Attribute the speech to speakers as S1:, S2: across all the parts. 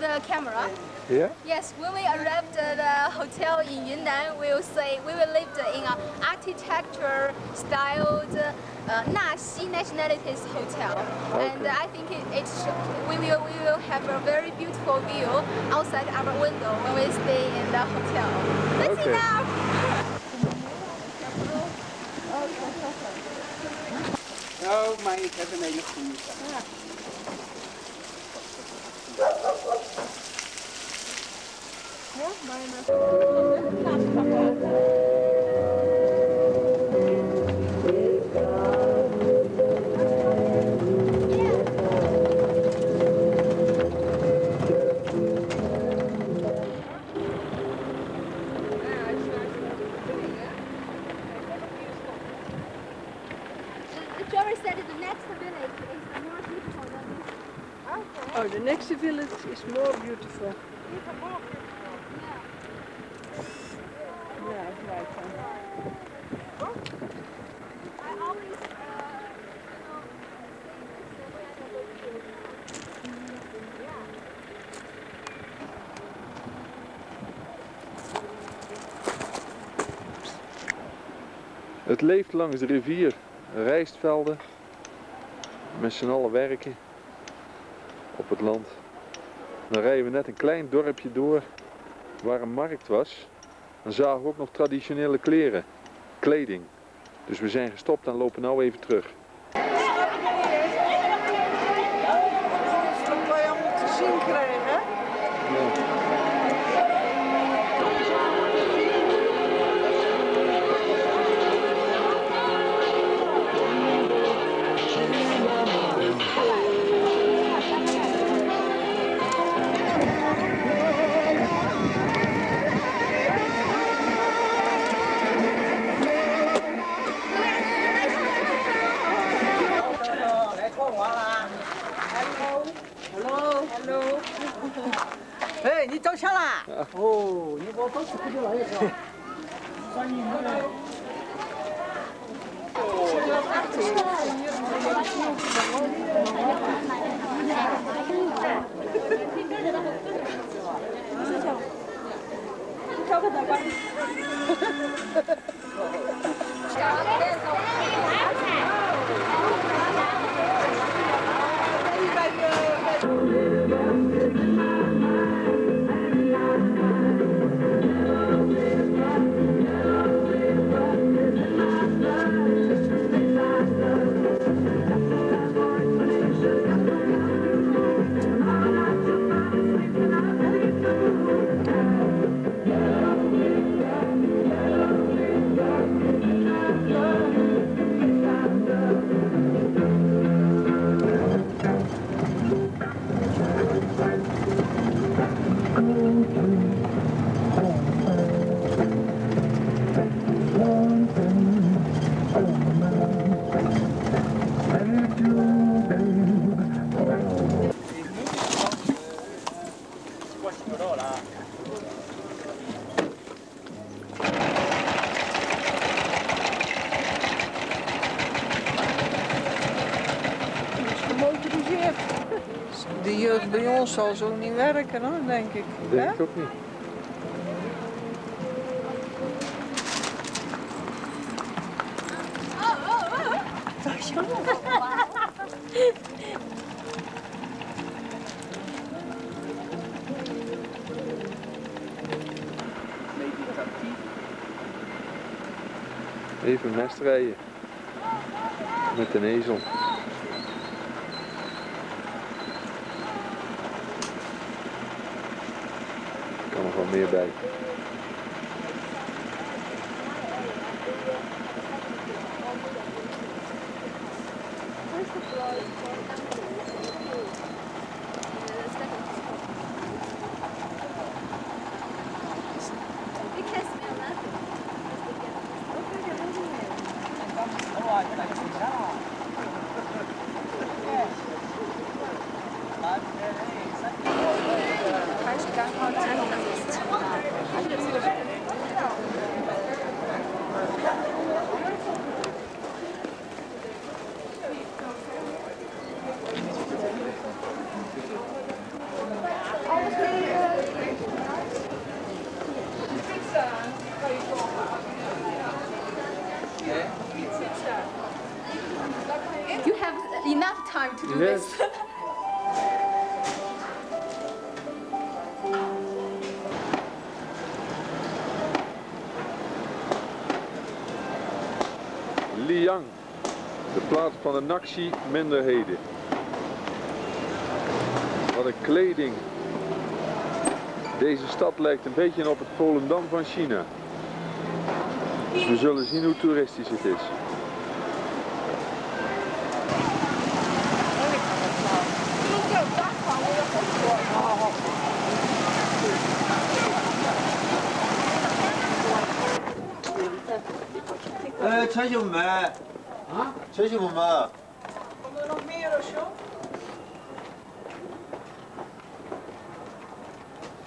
S1: the camera.
S2: Yeah?
S1: Yes, when we arrived at the hotel in Yunnan, we will say we will live in an architecture styled uh, Naxi Nationalities Hotel, and I think it, it's we will we will have a very beautiful view outside our window when we stay in the hotel. Let's see
S2: Okay.
S1: now.
S3: Oh, maar ik heb een
S2: Het leeft langs de rivier, rijstvelden, met z'n allen werken op het land. Dan rijden we net een klein dorpje door waar een markt was. Dan zagen we ook nog traditionele kleren, kleding. Dus we zijn gestopt en lopen nou even terug.
S3: 哎你找钱啦？哦你我当起不就拿一条
S4: 欢迎你。们来嗯好的谢谢啊稍后再 zal zo niet werken hoor, denk ik.
S2: Dat denk ik ook niet. Even mest rijden. Met een ezel. Er kan de Naxi minderheden. Wat een kleding. Deze stad lijkt een beetje op het Volendam van China. We zullen zien hoe toeristisch het is.
S5: Eh, Huh? Zet je mama.
S4: Komen er nog meer op, zo?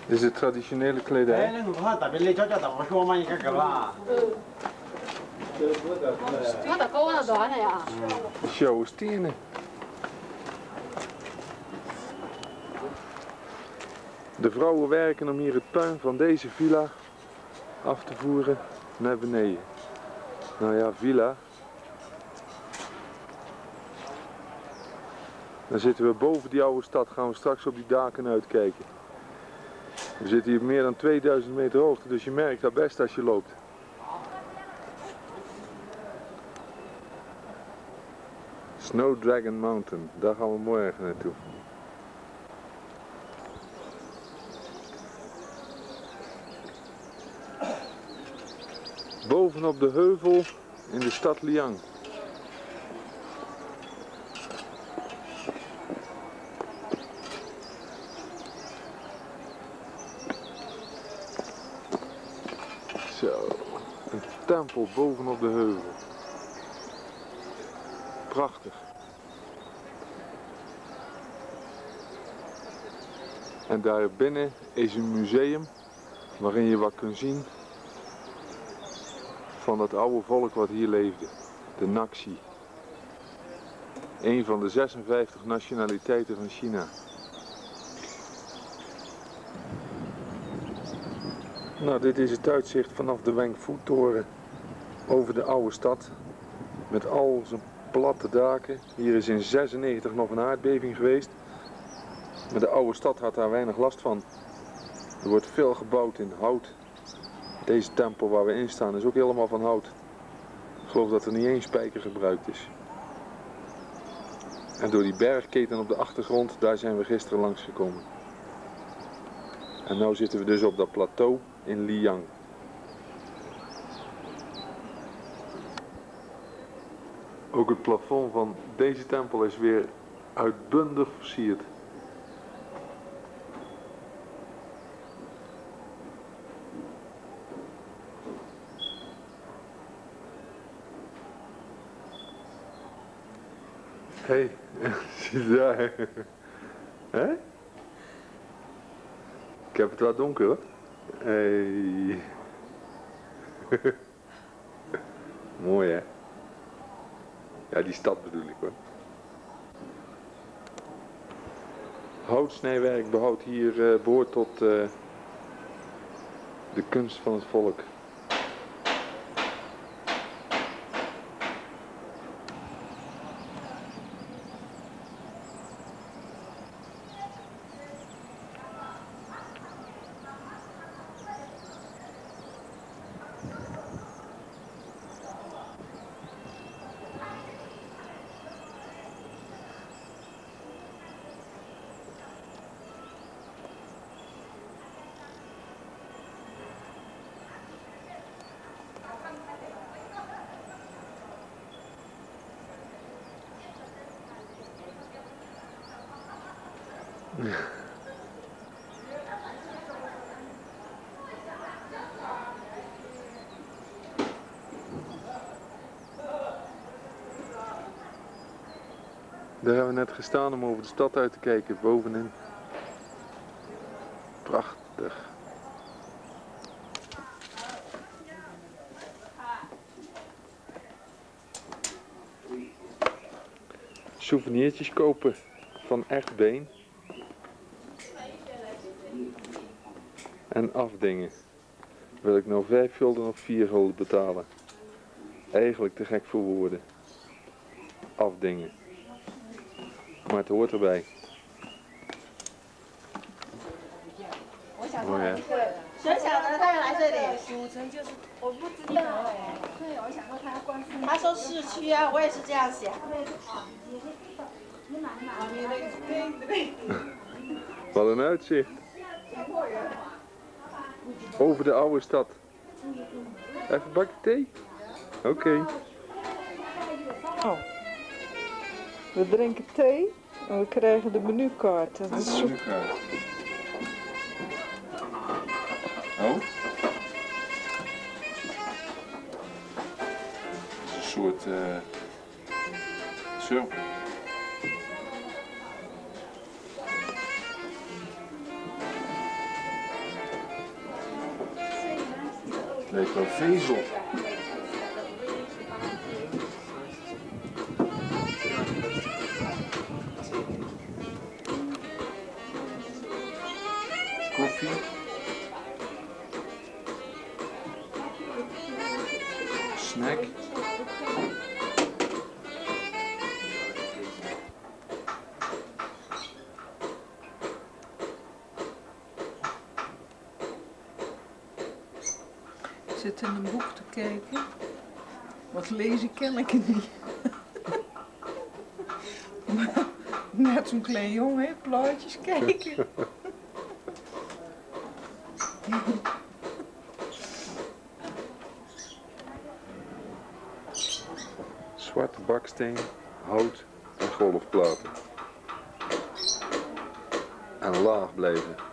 S2: Is het traditionele kledij.
S5: Nee, dat is niet dat was gewoon maar je
S6: kijken waar. Dat kan wel doen, ja.
S2: Show is tienen. De vrouwen werken om hier het puin van deze villa af te voeren naar beneden. Nou ja, villa, Dan zitten we boven die oude stad, gaan we straks op die daken uitkijken. We zitten hier meer dan 2000 meter hoogte, dus je merkt dat best als je loopt. Snow Dragon Mountain, daar gaan we morgen naartoe. Bovenop de heuvel in de stad Liang. Tempel bovenop de heuvel. Prachtig. En daar binnen is een museum waarin je wat kunt zien van dat oude volk wat hier leefde, de Naxi. Een van de 56 nationaliteiten van China. Nou, dit is het uitzicht vanaf de Wengfu-toren over de oude stad. Met al zijn platte daken. Hier is in 96 nog een aardbeving geweest. Maar de oude stad had daar weinig last van. Er wordt veel gebouwd in hout. Deze tempel waar we in staan is ook helemaal van hout. Ik geloof dat er niet één spijker gebruikt is. En door die bergketen op de achtergrond, daar zijn we gisteren langs gekomen. En nu zitten we dus op dat plateau in Liang. Ook het plafond van deze tempel is weer uitbundig versierd. Hé, hey, zie daar? Hè? Ik heb het wat donker hoor. Hey. Mooi hè? Die stad bedoel ik hoor. Houtsnijwerk behoudt hier, eh, behoort tot eh, de kunst van het volk. Daar hebben we net gestaan om over de stad uit te kijken, bovenin. Prachtig. Souvenirtjes kopen van echt been. En afdingen. Wil ik nou 5 gulden of 4 gulden betalen? Eigenlijk te gek voor woorden. Afdingen. Maar het hoort erbij. Mooi hè?
S3: 小小的他要来这里，
S1: 我不知道哎，对，我想说他关注
S3: 他说市区啊，我也是这样想。
S2: Wat een uitzicht. Over de oude stad. Even een bakje thee? Oké.
S4: We drinken thee en we krijgen de menukaart. Dat is zo...
S2: Oh. Een soort uh, surf. Lijkt wel vezel.
S4: Zit in een boek te kijken. Wat lezen ken ik niet. Net zo'n klein jongen, plaatjes kijken.
S2: Zwarte baksteen, hout en golfplaten. En laag blijven.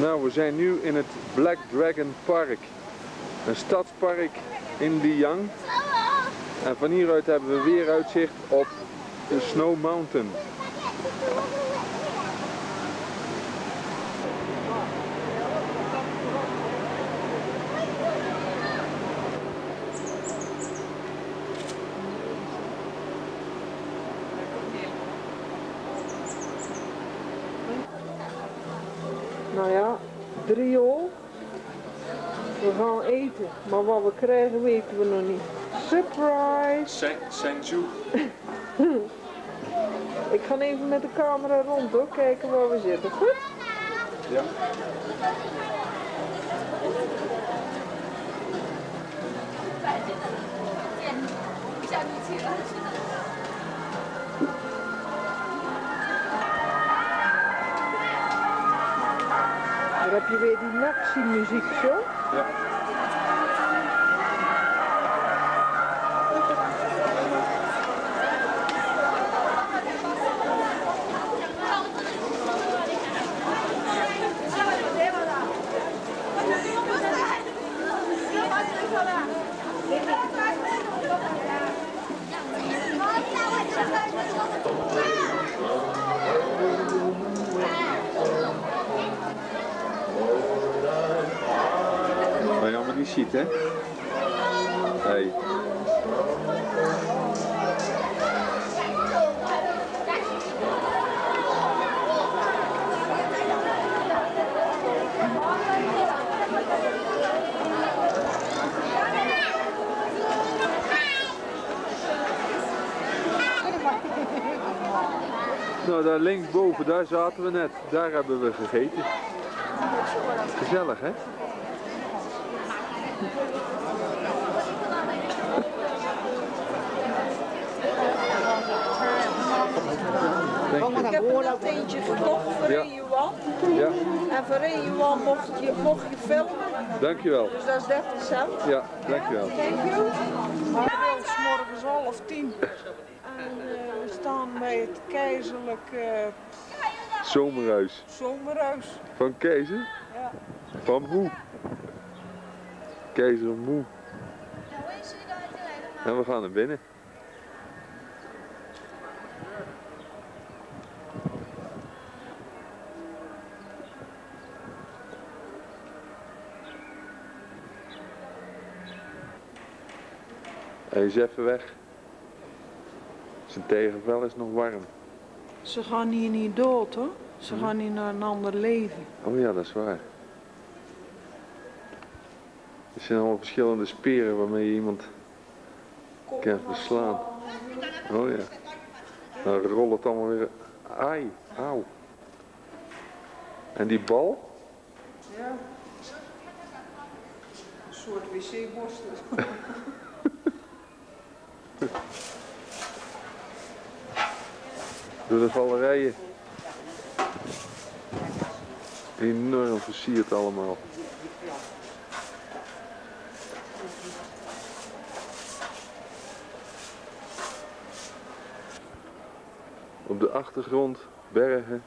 S2: Nou, we zijn nu in het Black Dragon Park. Een stadspark in Liang. En van hieruit hebben we weer uitzicht op de Snow Mountain.
S4: Nou ja, driehoog. We gaan eten, maar wat we krijgen weten we nog niet. Surprise!
S2: Sengju.
S4: Ik ga even met de camera rond hoor, kijken waar we zitten. Goed?
S2: Ja.
S4: Daar heb je weer die Naxi-muziek zo.
S2: Ja. Maar jammer die ziet, hè? Hey. Nou, daar linksboven, daar zaten we net. Daar hebben we gegeten. Gezellig, hè?
S4: Ik heb er net eentje gekocht voor
S2: Ja. Ja,
S4: En voor een yuan mocht je, mocht je filmen.
S2: dankjewel.
S4: Dus dat is 30 cent.
S2: Ja, dankjewel.
S4: Thank you. Het is morgens half tien. Eh, we staan bij het keizerlijk eh,
S2: Zomerhuis.
S4: zomerhuis.
S2: Van keizer?
S4: Ja.
S2: Van Moe. Keizer Moe. En we gaan naar binnen. Hij is even weg. Tegenvel is nog warm.
S4: Ze gaan hier niet dood hoor. Ze gaan hier naar een ander leven.
S2: Oh ja, dat is waar. Er zijn allemaal verschillende speren waarmee je iemand kan verslaan. Oh ja. Dan rolt het allemaal weer. Ai, auw. En die bal?
S4: Ja. Een soort wc-borstel.
S2: Door de valerijen. Enorm versierd allemaal. Op de achtergrond bergen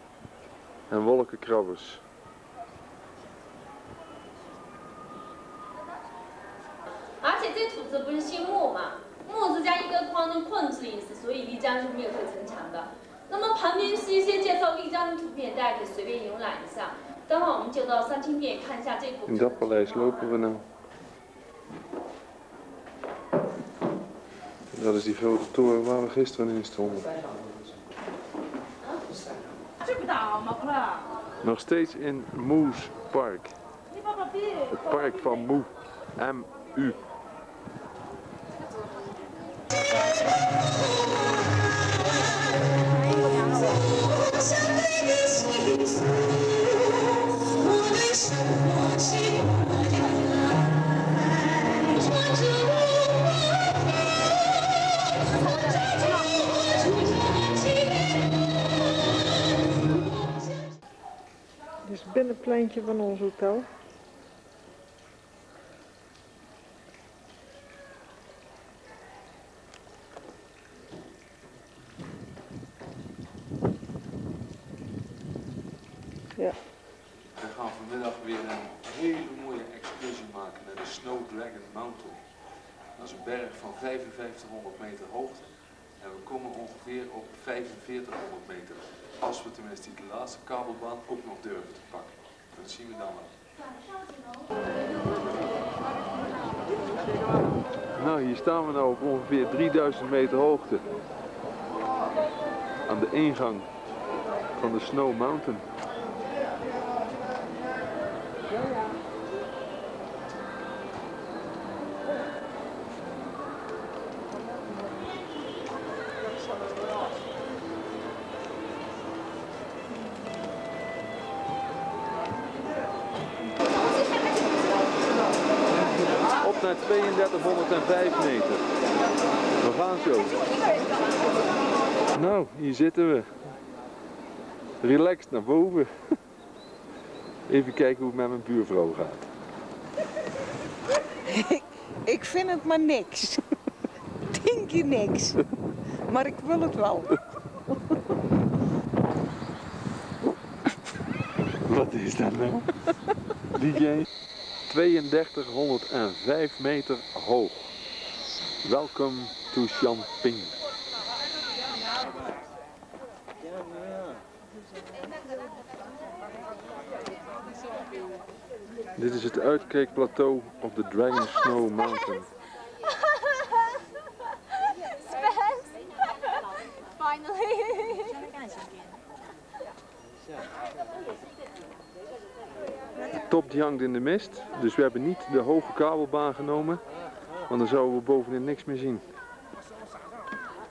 S2: en wolkenkrabbers. In dat paleis lopen we nou. Dat is die grote toren waar we gisteren in stonden. Nog steeds in Moes Park. Het park van Moe. M-U.
S4: Het binnenpleintje van ons hotel. Ja,
S2: We gaan vanmiddag weer een hele mooie excursie maken naar de Snow Dragon Mountain. Dat is een berg van 5500 meter hoogte. En we komen ongeveer op 4500 meter. Als we tenminste die laatste kabelbaan ook nog durven te pakken. Dat zien we dan. Nou, hier staan we nou op ongeveer 3000 meter hoogte. Aan de ingang van de Snow Mountain. Naar 3205 meter. We gaan zo. Nou, hier zitten we. Relaxed naar boven. Even kijken hoe het met mijn buurvrouw gaat.
S4: ik vind het maar niks. Denk je niks. Maar ik wil het wel.
S2: Wat is dat nou? DJ? 3205 meter hoog. Welkom to Champing. Dit is het uitkijkplateau op de Dragon Snow Mountain. Top die hangt in de mist, dus we hebben niet de hoge kabelbaan genomen, want dan zouden we bovenin niks meer zien.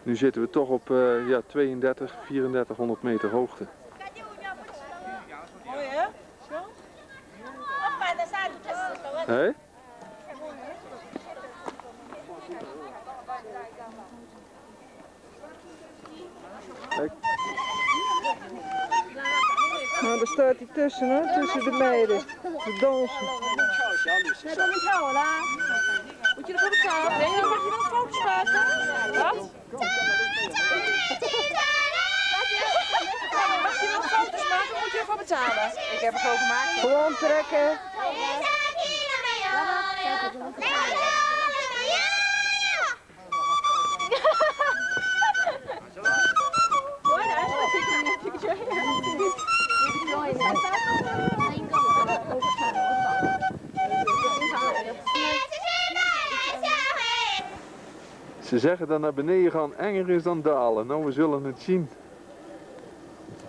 S2: Nu zitten we toch op eh, ja, 32, 3400 meter hoogte. Hé? Kijk,
S4: staat hij tussen, hè? tussen de meiden. Te dansen.
S6: Ze hebben niet houden, hè? Moet je nog betalen? het? Nee, dan mag je wel foto's maken. Wat? Mag je wel foto's maken, moet je ervoor betalen.
S4: Ik heb het gewoon gemaakt. Gewoon trekken.
S2: Ze zeggen dat naar beneden gaan enger is dan dalen. Nou, we zullen het zien.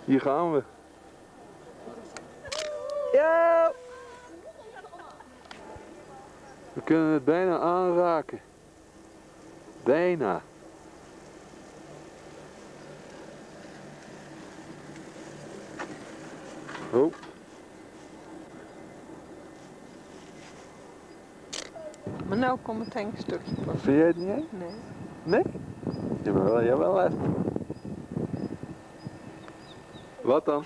S2: Hier gaan we.
S4: Ja.
S2: We kunnen het bijna aanraken. Bijna. Oh.
S4: Maar nou komt het tankstukje pas.
S2: Vind jij het niet eng?
S4: Nee.
S2: Nee? Jawel, jawel echt. Wat dan?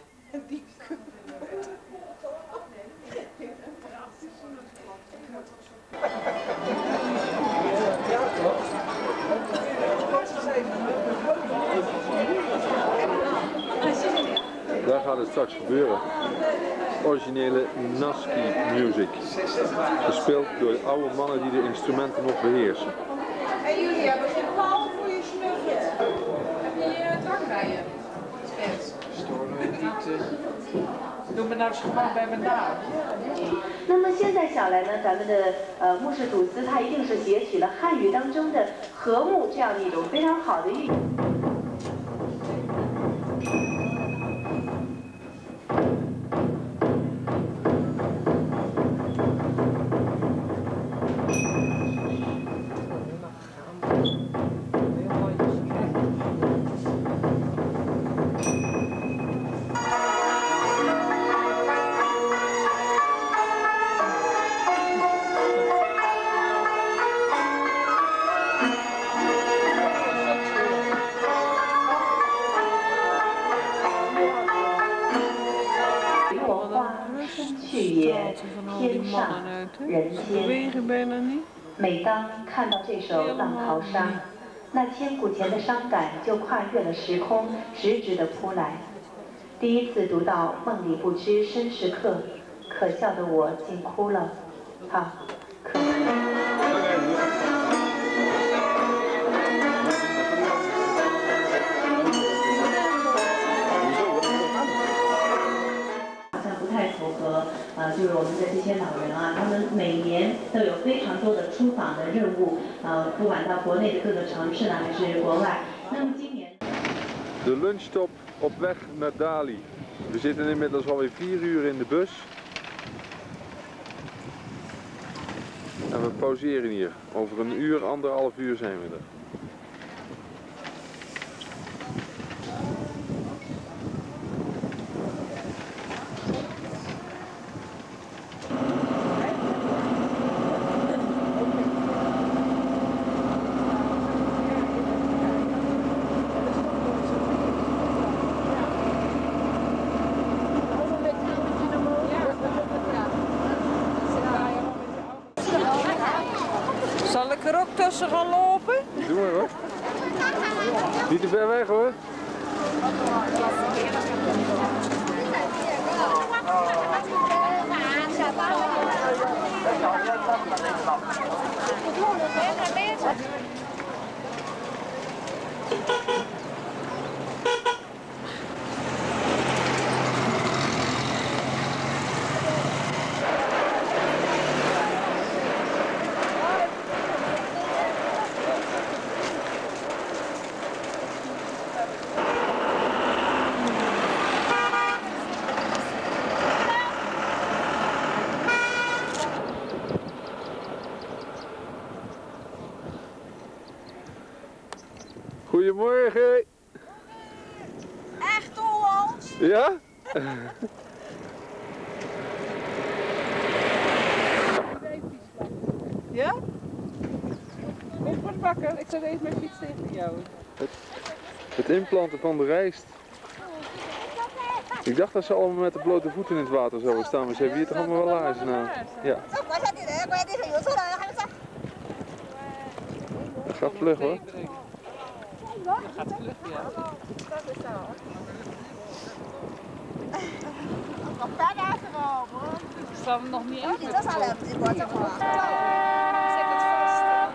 S2: Daar gaat het straks gebeuren. Originele Naski music. Gespeeld door oude mannen die de instrumenten nog beheersen.
S6: En jullie hebben geen paal voor je snuffert. Heb je je drank bij je? Spens.
S3: Storen we niet. Doe me nou eens gewoon bij mijn naam.
S7: 那么现在想来呢，咱们的呃穆氏祖斯，它一定是截取了汉语当中的和睦这样的一种非常好的寓意。 每当看到这首《浪淘沙》，那千古前的伤感就跨越了时空，直直的扑来。第一次读到“梦里不知身是客”，可笑的我竟哭了。好，可。好们的这些老人啊，他们每年都有非常多的出访的任务，呃，不管到国内的各个城市呢，还是国外。那么今年。
S2: De lunchstop op weg naar Dali. We zitten inmiddels alweer vier uur in de bus. En we pauzeren hier. Over een uur, anderhalf uur zijn we er. Goedemorgen.
S6: Echt Hollands?
S2: Ja?
S4: ja? Ik moet pakken. ik zet even mijn fiets tegen jou.
S2: Het, inplanten implanten van de rijst. Ik dacht dat ze allemaal met de blote voeten in het water zouden staan, maar ze hebben hier toch allemaal wel laarzen aan. Ja. Dat vlug hoor.
S6: Staan we nog niet uit met
S1: Zet het vast.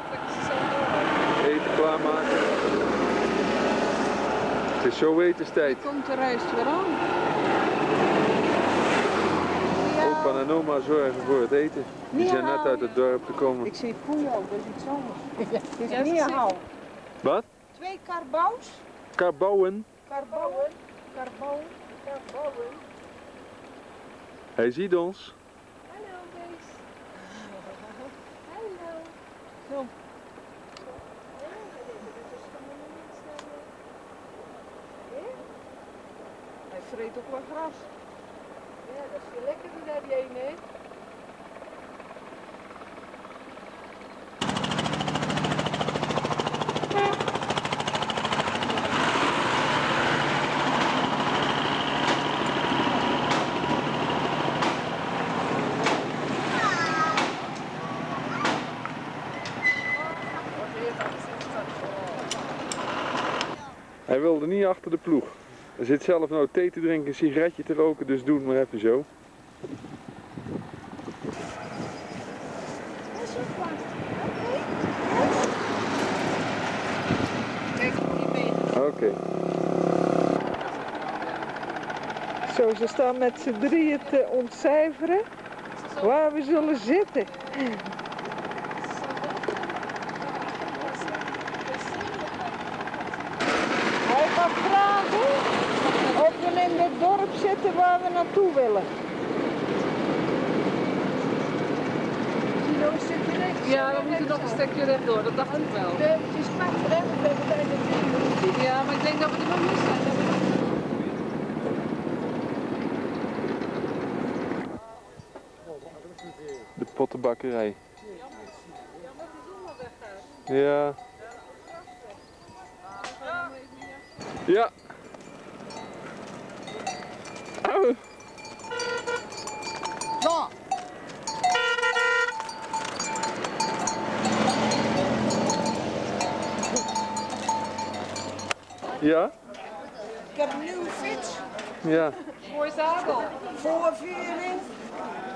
S1: Trek ze zo door.
S2: Eten klaarmaken. Het is zo etenstijd.
S4: Komt de rijst weer aan.
S2: Opa en oma zorgen voor het eten. Die zijn net uit het dorp gekomen.
S4: Ik zie poejo, dat is iets anders. Het
S6: Ja,
S4: is
S6: zie-
S4: hou.
S2: Wat?
S4: Twee karbouws.
S2: Karbouwen.
S4: Karbouwen. Karbouwen. Karbouwen.
S2: Hij ziet ons.
S1: Hallo, Bees. Hallo.
S4: Zo. Hij vreet ook wel gras.
S1: Ja, dat is veel lekkerder daar die ene, hè?
S2: Wilde niet achter de ploeg. Hij zit zelf nou thee te drinken, sigaretje te roken, dus doe het maar even zo. Oké.
S4: Zo, ze staan met z'n drieën te ontcijferen waar we zullen zitten. Hij gaat vragen of we in het dorp zitten waar we naartoe willen. Kilo zit rechts.
S6: Ja, we moeten nog een stukje rechtdoor, dat dacht ik wel.
S4: Het is hebben bijna drie uur.
S6: Ja, maar ik denk dat we er nog niet zijn. Dat we nog-
S2: De pottenbakkerij. Ja. Ja. Au.
S3: Zo,
S2: Ja?
S4: Ik heb een nieuwe fiets.
S2: Ja.
S6: Mooi zadel.
S4: Voorvering.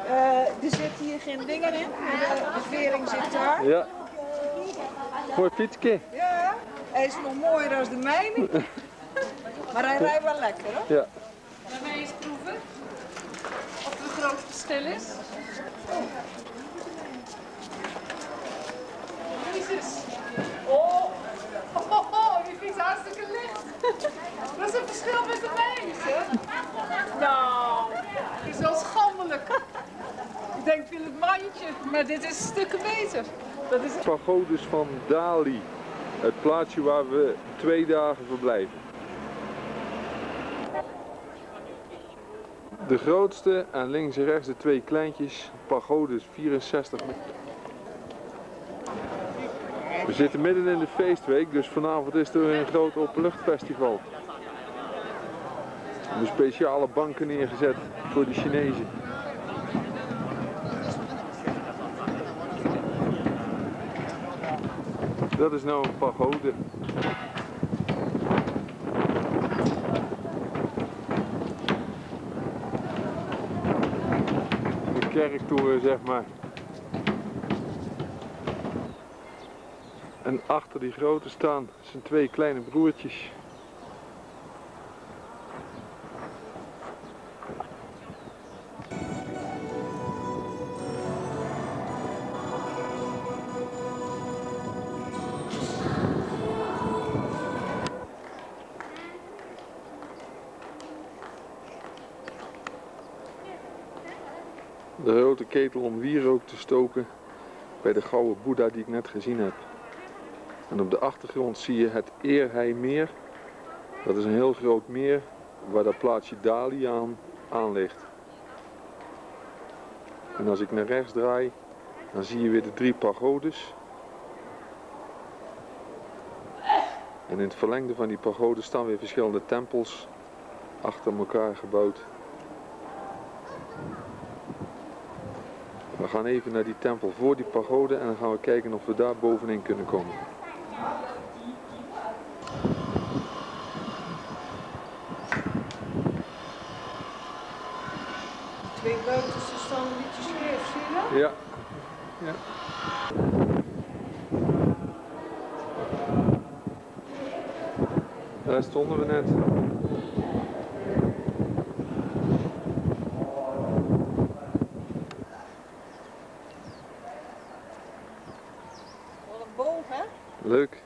S4: Eh, er zit hier geen dingen in. De, de vering zit daar.
S2: Ja. Mooi fietsje.
S4: Ja, hij is nog mooier dan de mijne. Maar hij rijdt wel lekker hoor.
S2: Ja.
S6: Gaan wij eens proeven? Of er een groot verschil is? Jezus. Oh. Oh, oh, oh, die fiets is hartstikke licht. Dat is een verschil met de zeg. Nou, het is wel schandelijk. Ik denk veel het mandje, maar dit is stukken beter. Dat is
S2: Pagodes van Dali. Het plaatsje waar we twee dagen verblijven. De grootste en links en rechts de twee kleintjes. Pagodes 64 meter. We zitten midden in de feestweek, dus vanavond is er een groot openluchtfestival. Er hebben speciale banken neergezet voor de Chinezen. Dat is nou een pagode. Een kerktoren, zeg maar. En achter die grote staan zijn twee kleine broertjes. De grote ketel om wierook te stoken bij de gouden boeddha die ik net gezien heb. En op de achtergrond zie je het Eerheimeer. Dat is een heel groot meer waar dat plaatsje Dali aan, ligt. En als ik naar rechts draai, dan zie je weer de drie pagodes. En in het verlengde van die pagodes staan weer verschillende tempels achter elkaar gebouwd. We gaan even naar die tempel voor die pagode en dan gaan we kijken of we daar bovenin kunnen komen. vind ik leuk dat ze staan schreef, zie je dat? Ja. ja. Daar stonden we net.
S4: Wat een boom, hè?
S2: Leuk.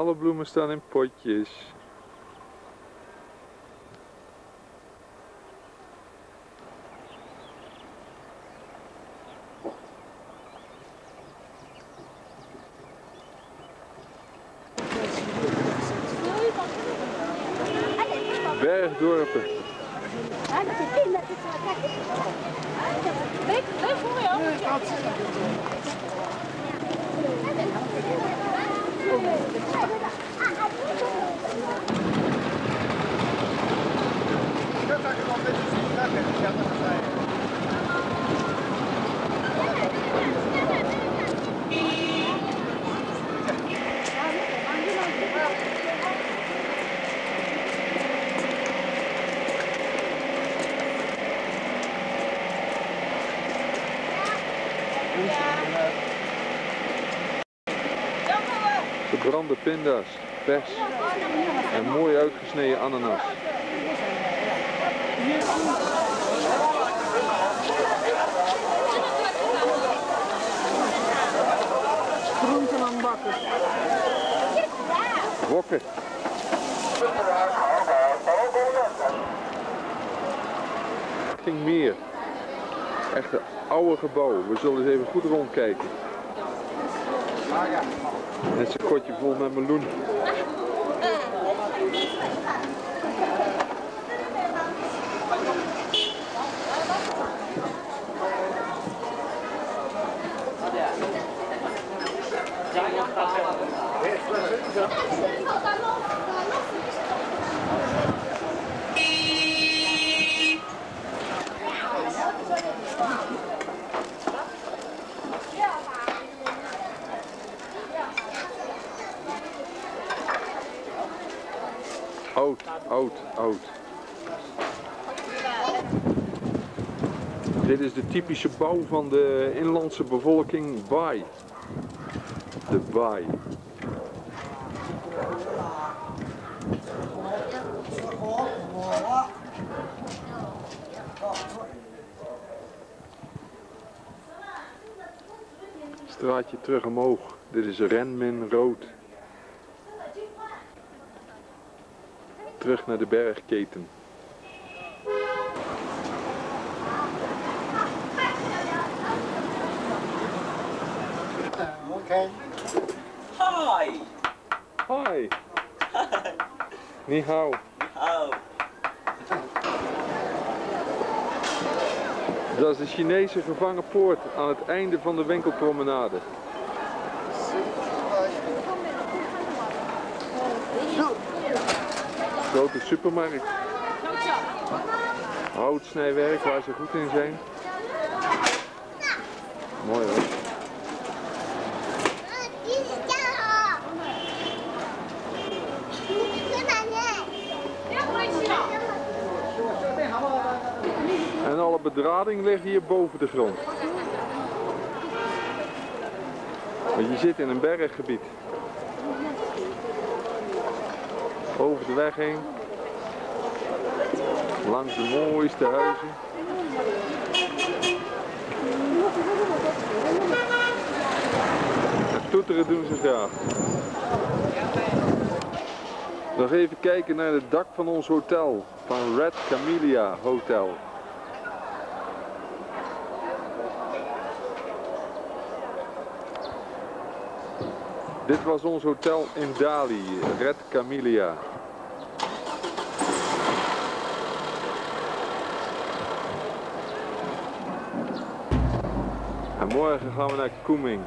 S2: Alle bloemen staan in potjes. Bergdorpen. Gebrande pinda's, vers en mooi uitgesneden ananas.
S4: Groenten aan bakken.
S2: Wokken. Ging meer. Echte oude gebouwen. We zullen eens even goed rondkijken. Net zo'n kotje vol met meloen. Oud, oud, oud. Dit is de typische bouw van de inlandse bevolking Baai. De Baai. Straatje terug omhoog. Dit is Renmin Rood. Terug naar de bergketen.
S5: Okay.
S8: Hi.
S2: Hoi. Ni hao.
S8: Oh.
S2: Dat is de Chinese gevangenpoort aan het einde van de winkelpromenade. Grote supermarkt. Houtsnijwerk waar ze goed in zijn. Mooi hoor. En alle bedrading ligt hier boven de grond. Want je zit in een berggebied. Over de weg heen. Langs de mooiste huizen. En toeteren doen ze graag. Nog even kijken naar het dak van ons hotel. Van Red Camellia Hotel. Dit was ons hotel in Dali, Red Camellia. En morgen gaan we naar Koeming.